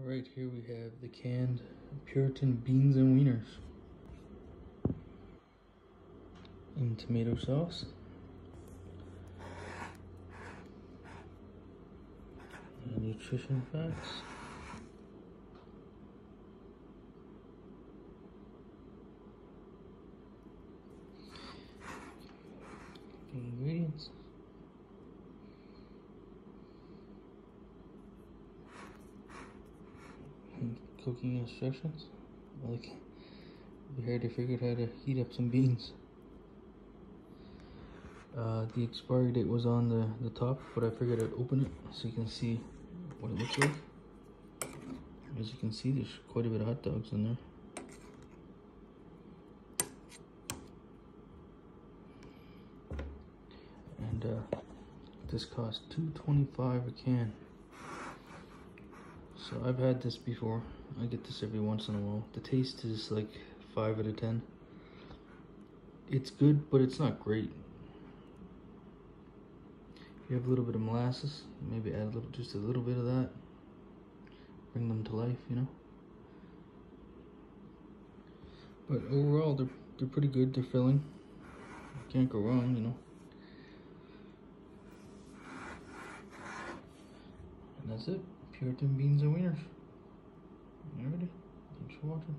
Right, here we have the canned Puritan beans and wieners in tomato sauce. And nutrition facts. Ingredients. and cooking instructions. Like, we already figured how to heat up some beans. Uh, the expiry date was on the, the top, but I figured I'd open it so you can see what it looks like. As you can see, there's quite a bit of hot dogs in there. And uh, this cost 2.25 a can. So I've had this before. I get this every once in a while. The taste is like 5 out of 10. It's good, but it's not great. You have a little bit of molasses, maybe add a little, just a little bit of that. Bring them to life, you know. But overall, they're they're pretty good. They're filling. Can't go wrong, you know. And that's it. Puritan beans and wieners. Alrighty. Thanks for watching.